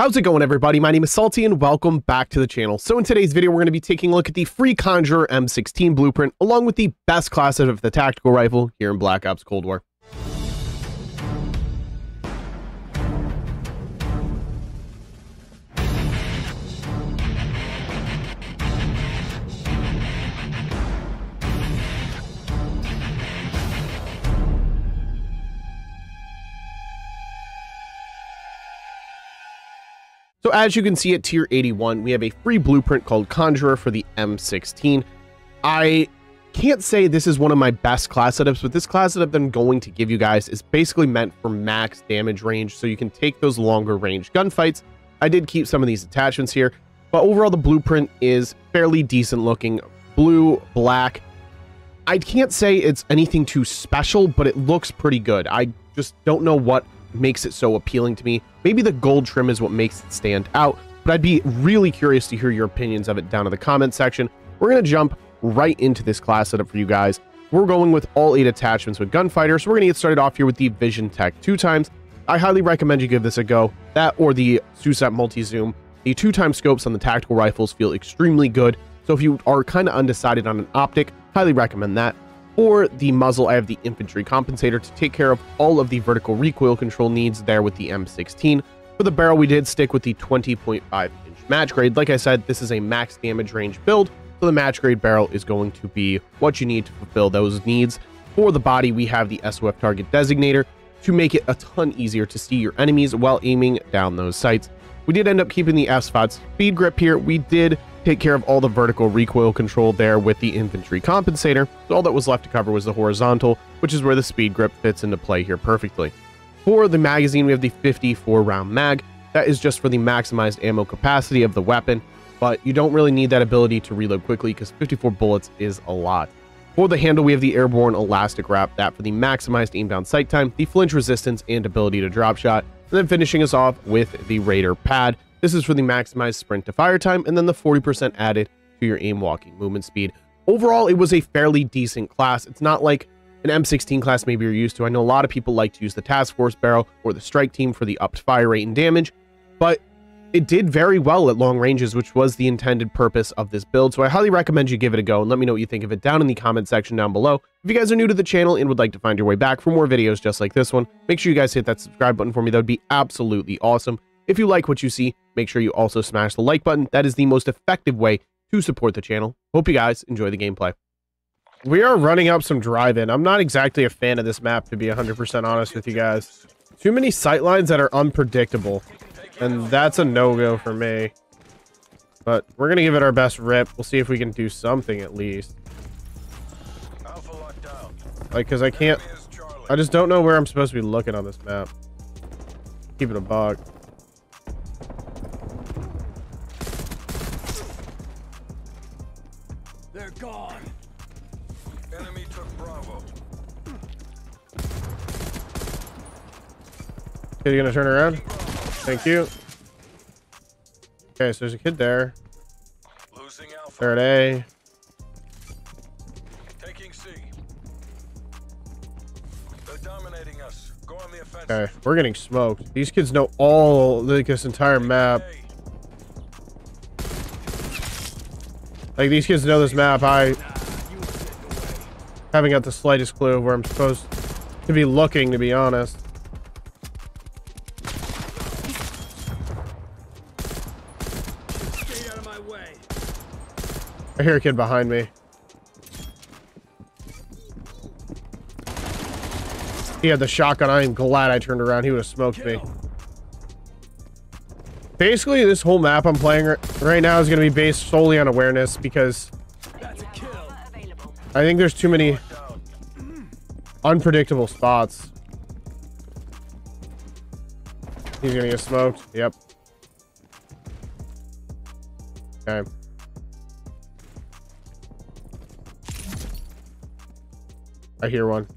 How's it going everybody? My name is Salty and welcome back to the channel. So in today's video, we're going to be taking a look at the free Conjurer M16 blueprint along with the best class of the tactical rifle here in Black Ops Cold War. So as you can see at tier 81, we have a free blueprint called Conjurer for the M16. I can't say this is one of my best class setups, but this class setup that I'm going to give you guys is basically meant for max damage range, so you can take those longer range gunfights. I did keep some of these attachments here, but overall the blueprint is fairly decent looking. Blue, black. I can't say it's anything too special, but it looks pretty good. I just don't know what makes it so appealing to me. Maybe the gold trim is what makes it stand out, but I'd be really curious to hear your opinions of it down in the comment section. We're going to jump right into this class setup for you guys. We're going with all eight attachments with Gunfighter, so we're going to get started off here with the Vision Tech two times. I highly recommend you give this a go. That or the SUSAT Multi-Zoom. The two-time scopes on the tactical rifles feel extremely good, so if you are kind of undecided on an optic, highly recommend that. For the muzzle, I have the infantry compensator to take care of all of the vertical recoil control needs there with the M16. For the barrel, we did stick with the 20.5 inch match grade. Like I said, this is a max damage range build, so the match grade barrel is going to be what you need to fulfill those needs. For the body, we have the SOF target designator to make it a ton easier to see your enemies while aiming down those sights. We did end up keeping the SFOD speed grip here. We did take care of all the vertical recoil control there with the infantry compensator. All that was left to cover was the horizontal, which is where the speed grip fits into play here perfectly. For the magazine, we have the 54 round mag. That is just for the maximized ammo capacity of the weapon, but you don't really need that ability to reload quickly because 54 bullets is a lot. For the handle, we have the airborne elastic wrap, that for the maximized aim down sight time, the flinch resistance, and ability to drop shot, and then finishing us off with the Raider pad, this is for the maximized sprint to fire time and then the 40% added to your aim walking movement speed. Overall, it was a fairly decent class. It's not like an M16 class maybe you're used to. I know a lot of people like to use the task force barrel or the strike team for the upped fire rate and damage, but it did very well at long ranges, which was the intended purpose of this build. So I highly recommend you give it a go and let me know what you think of it down in the comment section down below. If you guys are new to the channel and would like to find your way back for more videos just like this one, make sure you guys hit that subscribe button for me. That would be absolutely awesome. If you like what you see, make sure you also smash the like button. That is the most effective way to support the channel. Hope you guys enjoy the gameplay. We are running up some drive-in. I'm not exactly a fan of this map, to be 100% honest with you guys. Too many sightlines that are unpredictable, and that's a no-go for me. But we're going to give it our best rip. We'll see if we can do something at least. Like, because I can't... I just don't know where I'm supposed to be looking on this map. Keep it a bug. They're gone. Enemy took Bravo. Kid, you gonna turn around? Thank you. Okay, so there's a kid there. Losing Alpha. There at A. Taking C. They're dominating us. Go on the offensive. Okay, we're getting smoked. These kids know all like this entire map. Like these kids know this map. I haven't got the slightest clue of where I'm supposed to be looking, to be honest. Stay out of my way. I hear a kid behind me. He had the shotgun. I am glad I turned around. He would have smoked me. Basically, this whole map I'm playing right now is going to be based solely on awareness because. I think there's too many unpredictable spots. He's gonna get smoked. Yep. Okay. I hear one.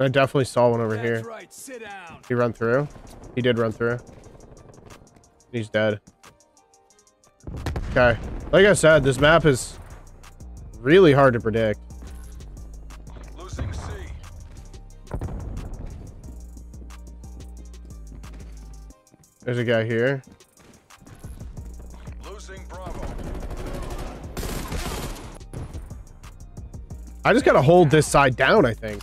I definitely saw one over That's here. Right. Sit down. He run through. He did run through. He's dead. Okay. Like I said, this map is really hard to predict. Losing C. There's a guy here. Losing Bravo. I just gotta hold this side down, I think.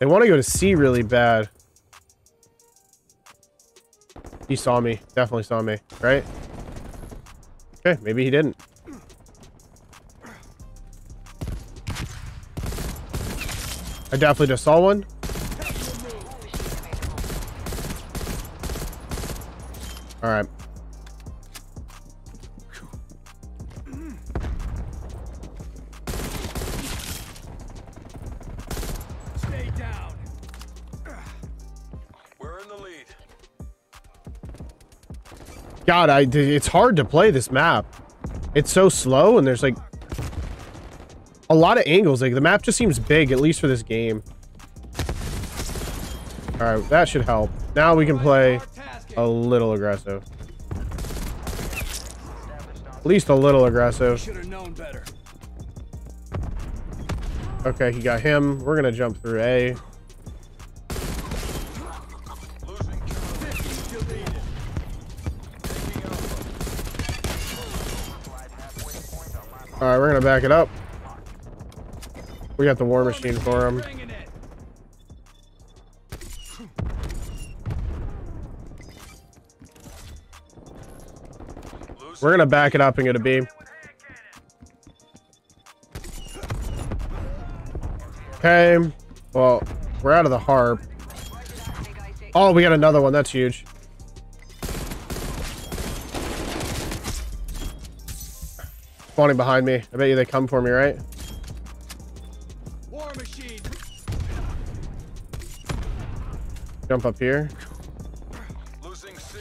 They want to go to C really bad. He saw me. Definitely saw me, right? Okay, maybe he didn't. I definitely just saw one. All right. God, I it's hard to play this map. It's so slow and there's like a lot of angles. Like the map just seems big, at least for this game. All right, that should help. Now we can play a little aggressive. At least a little aggressive. Okay, he got him. We're gonna jump through A. All right, we're gonna back it up. We got the war machine for him. We're gonna back it up and get to B. Okay. Well, we're out of the harp. Oh, we got another one. That's huge. Spawning behind me. I bet you they come for me, right? War machine. Jump up here. Losing C.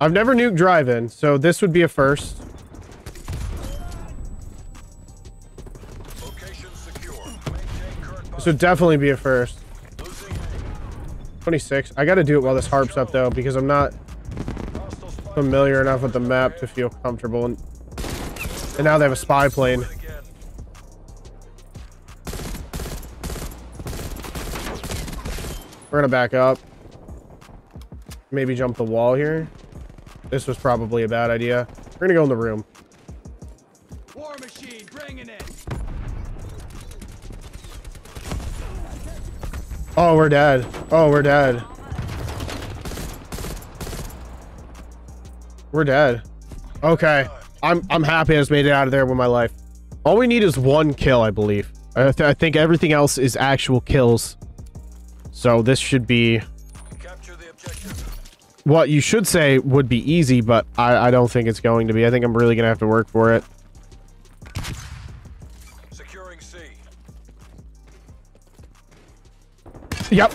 I've never nuked drive-in, so this would be a first. Location secure. Maintain current This would definitely be a first. Losing 26. I gotta do it while this harp's up, though, because I'm not familiar enough with the map to feel comfortable. And, and now they have a spy plane. We're gonna back up. Maybe jump the wall here. This was probably a bad idea. We're gonna go in the room. Oh, we're dead. Oh, we're dead. We're dead. Okay. I'm I'm happy I just made it out of there with my life. All we need is one kill, I believe. I, th I think everything else is actual kills. So this should be what you should say would be easy, but I, I don't think it's going to be. I think I'm really gonna have to work for it. Yep.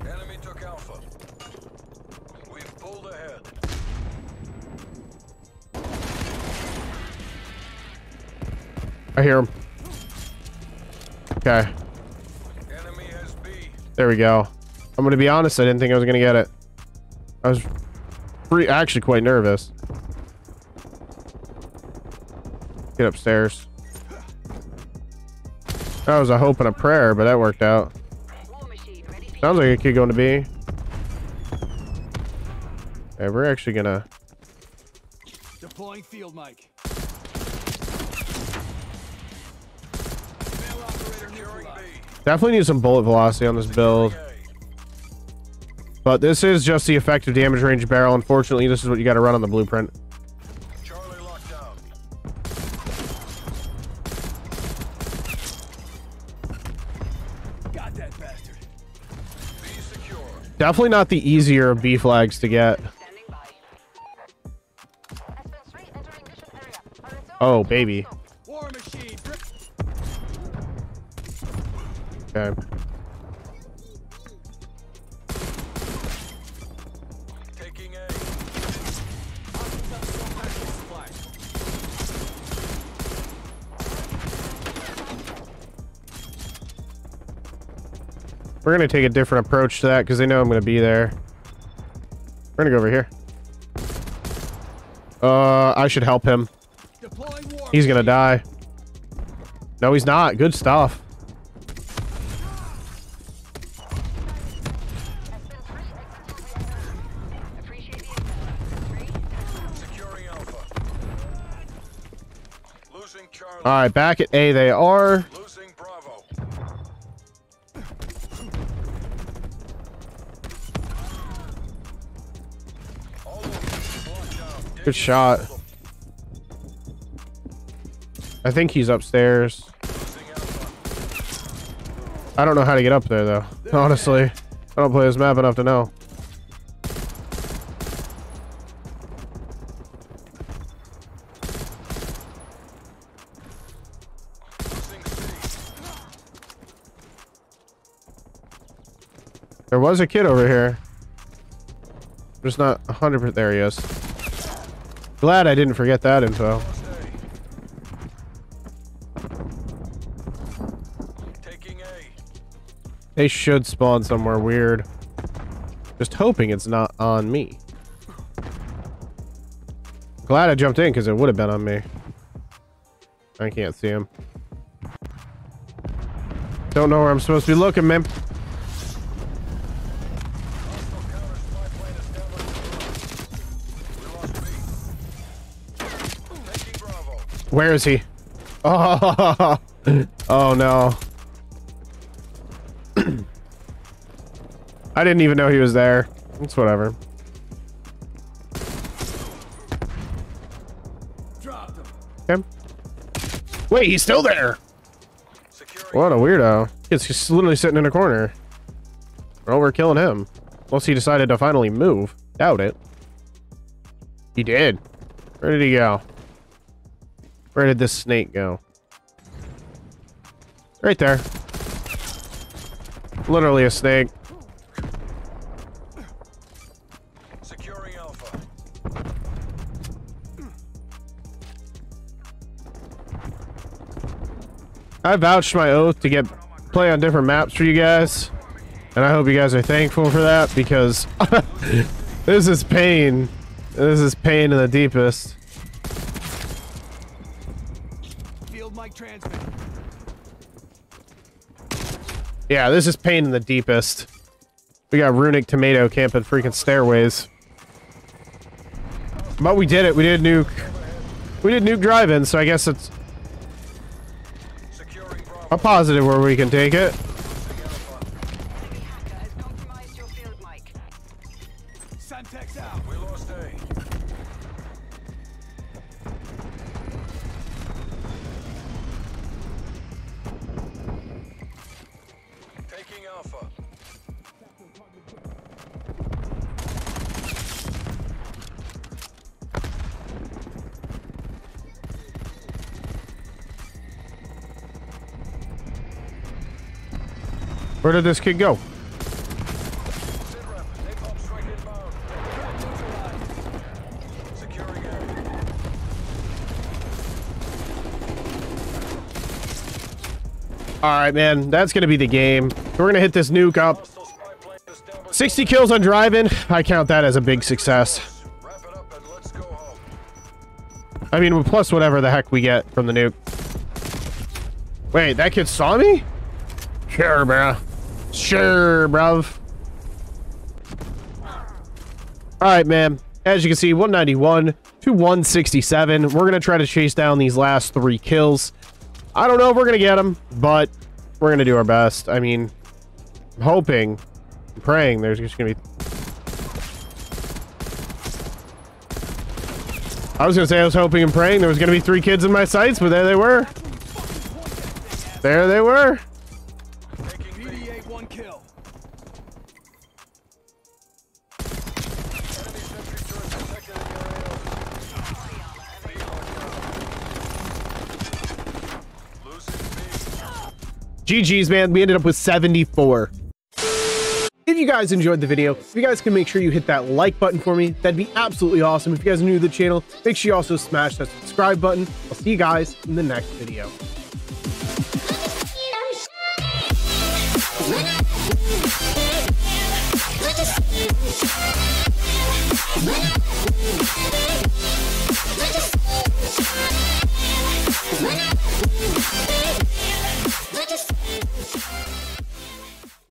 Enemy took Alpha. We've pulled ahead. I hear him. Okay. Enemy has B. There we go. I'm gonna be honest, I didn't think I was gonna get it. I was pretty actually quite nervous. Get upstairs. That was a hope and a prayer, but that worked out. Sounds like a kid going to be. Okay, we're actually gonna. Deploying field mic. Mail operator Securing neutralized. B. Definitely need some bullet velocity on this build. But this is just the effective damage range barrel. Unfortunately, this is what you got to run on the blueprint. Definitely not the easier B flags to get. standing by. S-3 entering mission area. Horizon. Oh, baby. War machine. Br- Okay. We're going to take a different approach to that because they know I'm going to be there. We're going to go over here. Uh, I should help him. He's going to die. No, he's not. Good stuff. All right, back at A they are. Good shot. I think he's upstairs. I don't know how to get up there though. Honestly, I don't play this map enough to know. There was a kid over here. Just not 100%. There he is. Glad I didn't forget that info. They should spawn somewhere weird. Just hoping it's not on me. Glad I jumped in because it would have been on me. I can't see him. Don't know where I'm supposed to be looking, man. Hostile counter spy plane established. We lost B. Taking Bravo. Where is he? Oh, oh no. I didn't even know he was there. It's whatever. Him. Wait, he's still there. What a weirdo. He's just literally sitting in a corner. Well, we're killing him. Unless he decided to finally move. Doubt it. He did. Where did he go? Where did this snake go? Right there. Literally a snake. Securing Alpha. I vouched my oath to get play on different maps for you guys. And I hope you guys are thankful for that because this is pain. This is pain in the deepest. Yeah, this is pain in the deepest. We got Runic Tomato camping freaking stairways. But we did it. We did nuke. We did nuke drive-in, so I guess it's a positive where we can take it. Where did this kid go? Sitrep. Napalm strike inbound. Securing A. All right, man. That's going to be the game. We're going to hit this nuke up. Hostile spy plane established. 60 kills on drive-in. I count that as a big success. I mean, plus whatever the heck we get from the nuke. Wait, that kid saw me? Sure, bruh. Sure, bruv. Alright, man. As you can see, 191 to 167. We're going to try to chase down these last three kills. I don't know if we're going to get them, but we're going to do our best. I mean, I'm hoping, I'm praying there's just going to be I was gonna say I was hoping and praying there was gonna be three kids in my sights, but there they were. There they were. GG's, man. We ended up with 74. If you guys enjoyed the video, if you guys can make sure you hit that like button for me, that'd be absolutely awesome. If you guys are new to the channel, make sure you also smash that subscribe button. I'll see you guys in the next video.